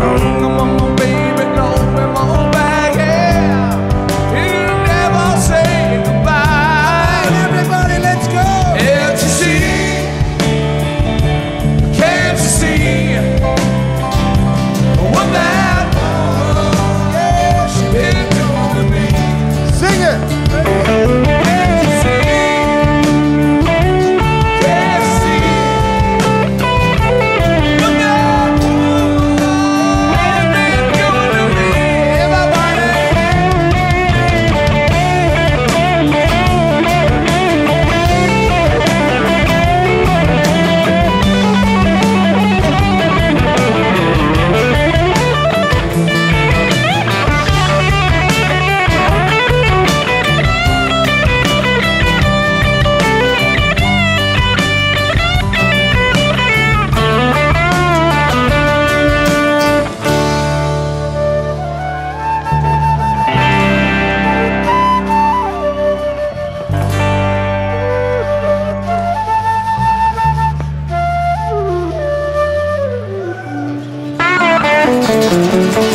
alone.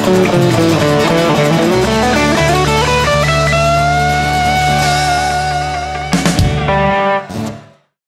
Thank